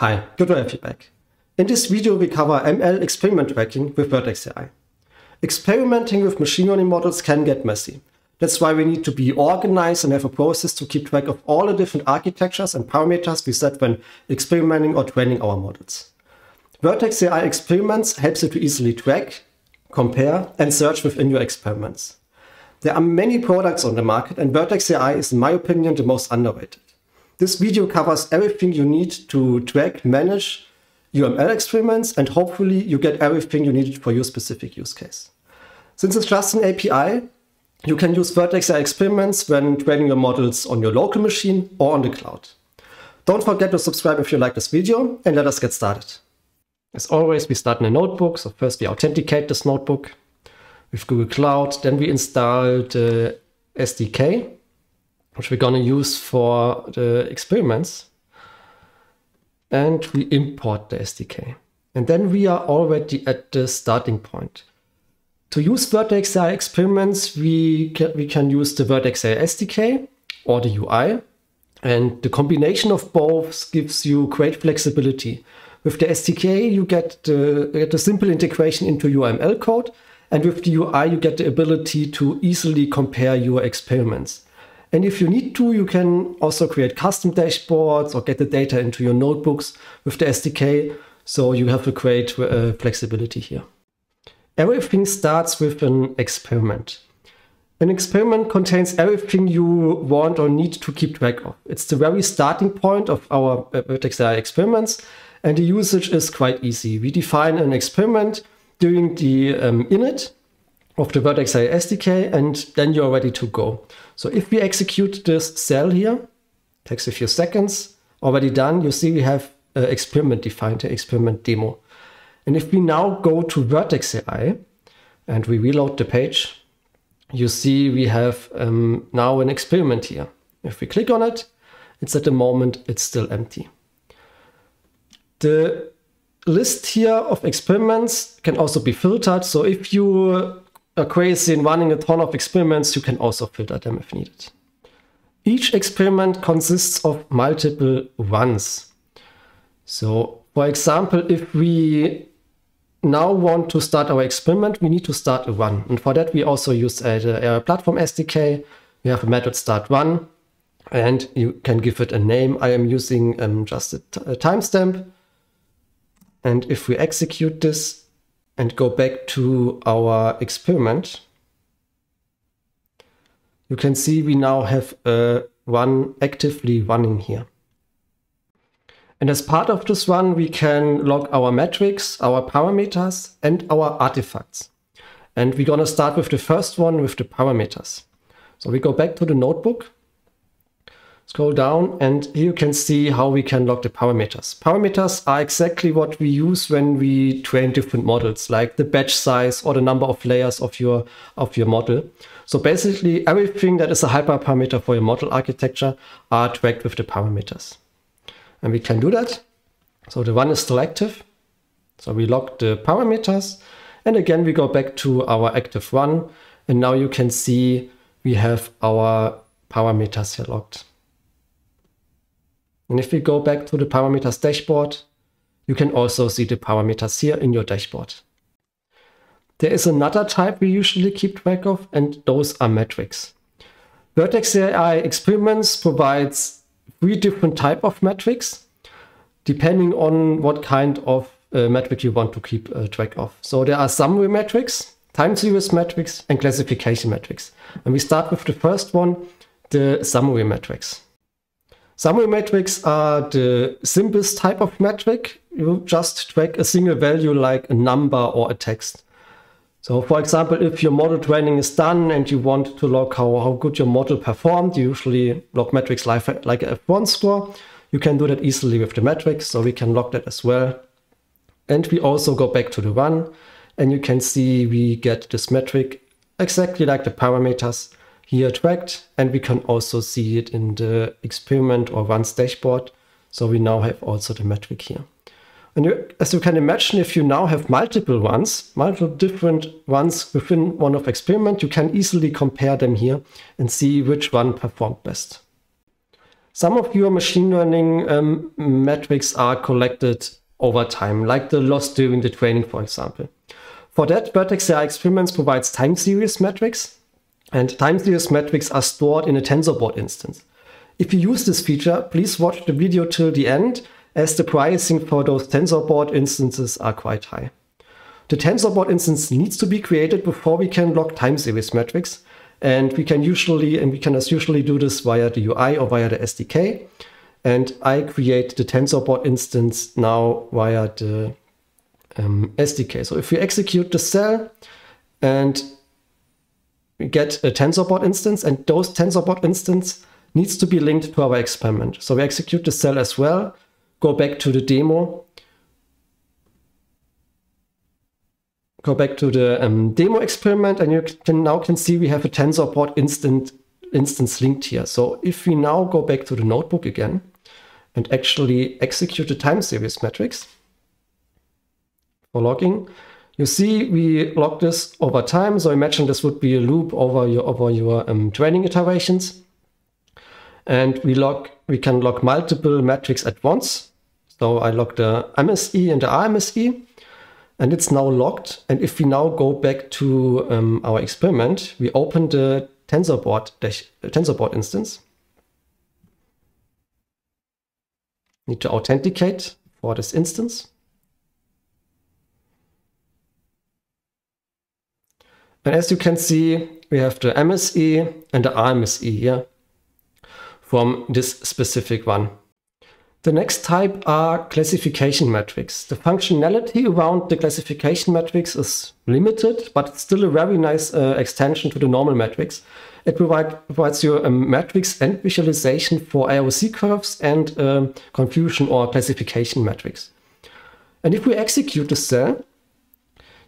Hi, good to have you back. In this video we cover ML experiment tracking with Vertex AI. Experimenting with machine learning models can get messy. That's why we need to be organized and have a process to keep track of all the different architectures and parameters we set when experimenting or training our models. Vertex AI experiments helps you to easily track, compare, and search within your experiments. There are many products on the market and Vertex AI is in my opinion the most underrated. This video covers everything you need to track, manage UML experiments, and hopefully you get everything you need for your specific use case. Since it's just an API, you can use Vertex AI experiments when training your models on your local machine or on the cloud. Don't forget to subscribe if you like this video and let us get started. As always, we start in a notebook. So first we authenticate this notebook with Google Cloud. Then we install the SDK which we're going to use for the experiments. And we import the SDK. And then we are already at the starting point. To use Vertex AI experiments, we can, we can use the Vertex AI SDK or the UI. And the combination of both gives you great flexibility. With the SDK, you get the, get the simple integration into UML code. And with the UI, you get the ability to easily compare your experiments. And if you need to, you can also create custom dashboards or get the data into your notebooks with the SDK. So you have a great uh, flexibility here. Everything starts with an experiment. An experiment contains everything you want or need to keep track of. It's the very starting point of our uh, Vertex AI experiments, and the usage is quite easy. We define an experiment during the um, init, of the Vertex AI SDK, and then you're ready to go. So if we execute this cell here, takes a few seconds, already done, you see we have uh, experiment defined, the experiment demo. And if we now go to Vertex AI and we reload the page, you see we have um, now an experiment here. If we click on it, it's at the moment, it's still empty. The list here of experiments can also be filtered. So if you are crazy in running a ton of experiments, you can also filter them if needed. Each experiment consists of multiple runs. So for example, if we now want to start our experiment, we need to start a run. And for that, we also use a, a platform SDK. We have a method start run, and you can give it a name. I am using um, just a timestamp. And if we execute this, and go back to our experiment, you can see we now have uh, a run actively running here. And as part of this run, we can log our metrics, our parameters, and our artifacts. And we're going to start with the first one with the parameters. So we go back to the notebook Scroll down and here you can see how we can log the parameters. Parameters are exactly what we use when we train different models, like the batch size or the number of layers of your, of your model. So basically everything that is a hyperparameter for your model architecture are tracked with the parameters. And we can do that. So the one is still active. So we log the parameters and again we go back to our active run and now you can see we have our parameters here logged. And if we go back to the parameters dashboard, you can also see the parameters here in your dashboard. There is another type we usually keep track of, and those are metrics. Vertex AI experiments provides three different type of metrics, depending on what kind of uh, metric you want to keep uh, track of. So there are summary metrics, time series metrics, and classification metrics. And we start with the first one, the summary metrics. Summary metrics are the simplest type of metric. You just track a single value like a number or a text. So for example, if your model training is done and you want to log how, how good your model performed, you usually log metrics like, like a F1 score. You can do that easily with the metrics, so we can log that as well. And we also go back to the run, and you can see we get this metric exactly like the parameters here tracked and we can also see it in the experiment or runs dashboard. So we now have also the metric here. And you, as you can imagine, if you now have multiple ones, multiple different ones within one of experiment, you can easily compare them here and see which one performed best. Some of your machine learning um, metrics are collected over time, like the loss during the training, for example. For that, Vertex AI Experiments provides time series metrics, and time series metrics are stored in a TensorBoard instance. If you use this feature, please watch the video till the end, as the pricing for those TensorBoard instances are quite high. The TensorBoard instance needs to be created before we can log time series metrics, and we can usually, and we can as usually do this via the UI or via the SDK. And I create the TensorBoard instance now via the um, SDK. So if we execute the cell and get a TensorBoard instance, and those TensorBoard instance needs to be linked to our experiment. So we execute the cell as well, go back to the demo, go back to the um, demo experiment and you can now can see we have a TensorBoard instant instance linked here. So if we now go back to the notebook again and actually execute the time series metrics for logging, you see we log this over time. So imagine this would be a loop over your over your um, training iterations. And we log we can log multiple metrics at once. So I log the MSE and the RMSE and it's now logged. And if we now go back to um, our experiment, we open the TensorBoard, TensorBoard instance. Need to authenticate for this instance. And as you can see, we have the MSE and the RMSE here from this specific one. The next type are classification metrics. The functionality around the classification metrics is limited, but it's still a very nice uh, extension to the normal metrics. It provide, provides you a metrics and visualization for AOC curves and uh, confusion or classification metrics. And if we execute the cell,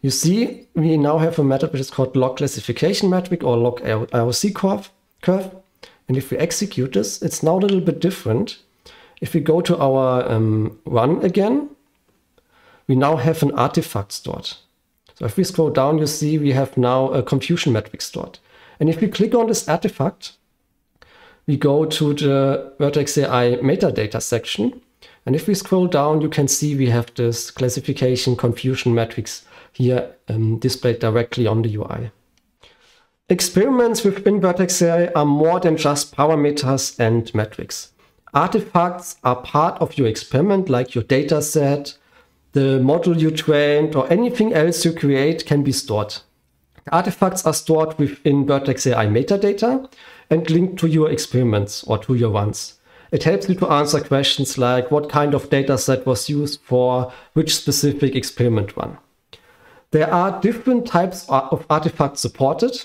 you see we now have a method which is called log classification metric or log AOC curve. curve. And if we execute this, it's now a little bit different if we go to our um, run again, we now have an artifact stored. So if we scroll down, you see we have now a confusion metric stored. And if we click on this artifact, we go to the Vertex AI metadata section. And if we scroll down, you can see we have this classification confusion metrics here um, displayed directly on the UI. Experiments within Vertex AI are more than just parameters and metrics. Artifacts are part of your experiment, like your data set, the model you trained, or anything else you create can be stored. Artifacts are stored within Vertex AI metadata and linked to your experiments or to your runs. It helps you to answer questions like what kind of data set was used for which specific experiment run. There are different types of artifacts supported.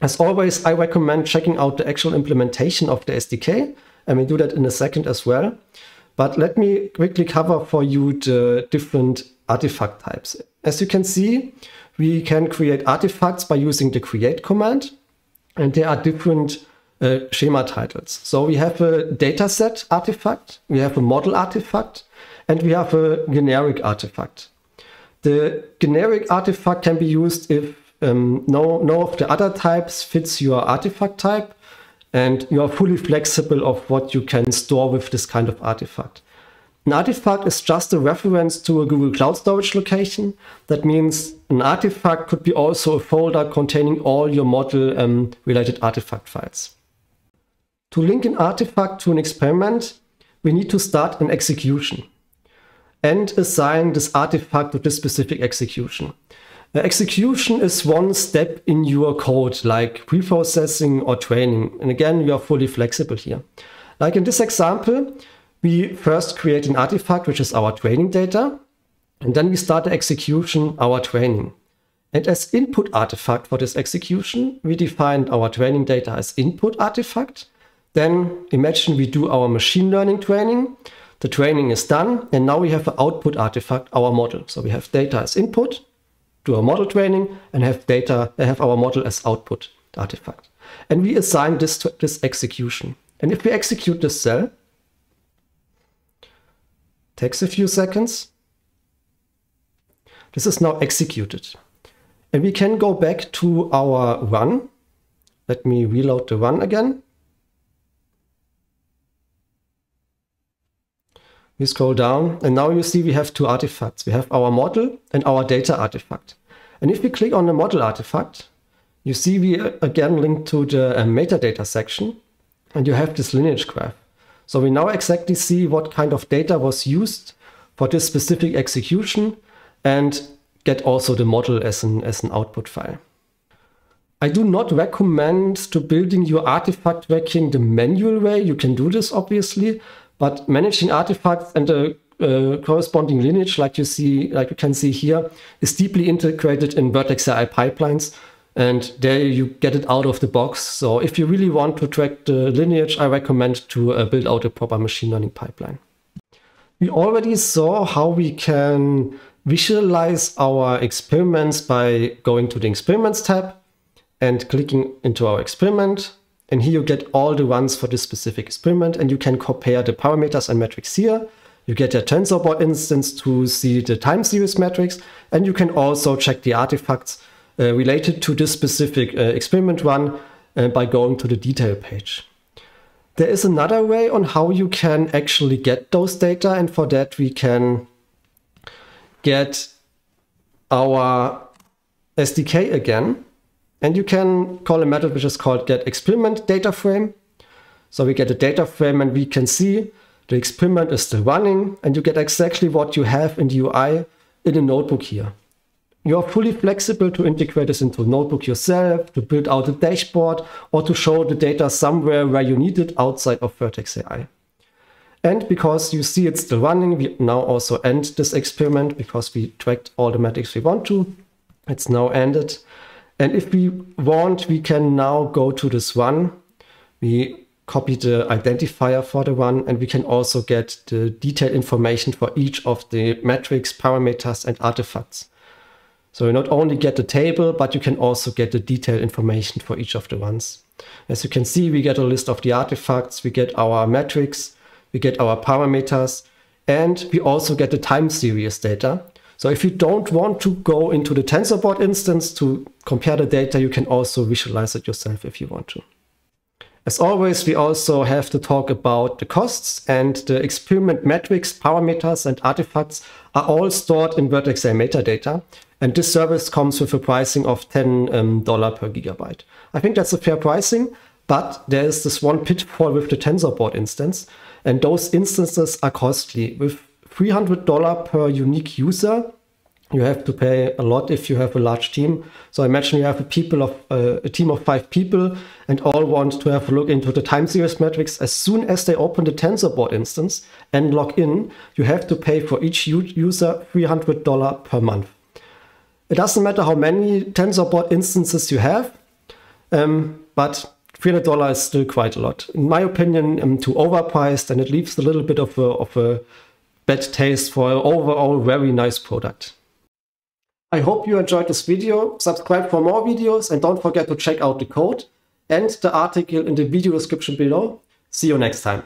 As always, I recommend checking out the actual implementation of the SDK and we'll do that in a second as well. But let me quickly cover for you the different artifact types. As you can see, we can create artifacts by using the create command, and there are different uh, schema titles. So we have a dataset artifact, we have a model artifact, and we have a generic artifact. The generic artifact can be used if um, no, no of the other types fits your artifact type, and you are fully flexible of what you can store with this kind of artifact. An artifact is just a reference to a Google Cloud Storage location. That means an artifact could be also a folder containing all your model um, related artifact files. To link an artifact to an experiment, we need to start an execution and assign this artifact to this specific execution. Execution is one step in your code, like preprocessing or training. And again, we are fully flexible here. Like in this example, we first create an artifact, which is our training data, and then we start the execution, our training. And as input artifact for this execution, we define our training data as input artifact. Then imagine we do our machine learning training. The training is done, and now we have an output artifact, our model. So we have data as input, do a model training and have data, have our model as output artifact. And we assign this to this execution. And if we execute this cell, takes a few seconds, this is now executed. And we can go back to our run. Let me reload the run again. We scroll down and now you see we have two artifacts. We have our model and our data artifact. And if we click on the model artifact, you see we again link to the uh, metadata section and you have this lineage graph. So we now exactly see what kind of data was used for this specific execution and get also the model as an, as an output file. I do not recommend to building your artifact tracking the manual way. You can do this obviously, but managing artifacts and the uh, corresponding lineage, like you see, like you can see here, is deeply integrated in Vertex AI pipelines. And there you get it out of the box. So if you really want to track the lineage, I recommend to uh, build out a proper machine learning pipeline. We already saw how we can visualize our experiments by going to the experiments tab and clicking into our experiment. And here you get all the runs for this specific experiment and you can compare the parameters and metrics here. You get a TensorBoard instance to see the time series metrics and you can also check the artifacts uh, related to this specific uh, experiment run uh, by going to the detail page. There is another way on how you can actually get those data and for that we can get our SDK again and you can call a method which is called get experiment data frame. So we get a data frame and we can see the experiment is still running and you get exactly what you have in the UI in a notebook here. You are fully flexible to integrate this into a notebook yourself, to build out a dashboard, or to show the data somewhere where you need it outside of Vertex AI. And because you see it's still running, we now also end this experiment because we tracked all the metrics we want to. It's now ended. And if we want, we can now go to this one. We copy the identifier for the one, and we can also get the detailed information for each of the metrics, parameters, and artifacts. So you not only get the table, but you can also get the detailed information for each of the ones. As you can see, we get a list of the artifacts, we get our metrics, we get our parameters, and we also get the time series data. So if you don't want to go into the TensorBoard instance to compare the data, you can also visualize it yourself if you want to. As always, we also have to talk about the costs and the experiment metrics, parameters, and artifacts are all stored in Vertex AI metadata. And this service comes with a pricing of $10 um, per gigabyte. I think that's a fair pricing, but there is this one pitfall with the TensorBoard instance. And those instances are costly. With $300 per unique user, you have to pay a lot if you have a large team. So imagine you have a people of uh, a team of five people and all want to have a look into the time series metrics. As soon as they open the TensorBoard instance and log in, you have to pay for each user $300 per month. It doesn't matter how many TensorBoard instances you have, um, but $300 is still quite a lot. In my opinion, um, too overpriced and it leaves a little bit of a, of a bad taste for an overall very nice product. I hope you enjoyed this video. Subscribe for more videos and don't forget to check out the code and the article in the video description below. See you next time.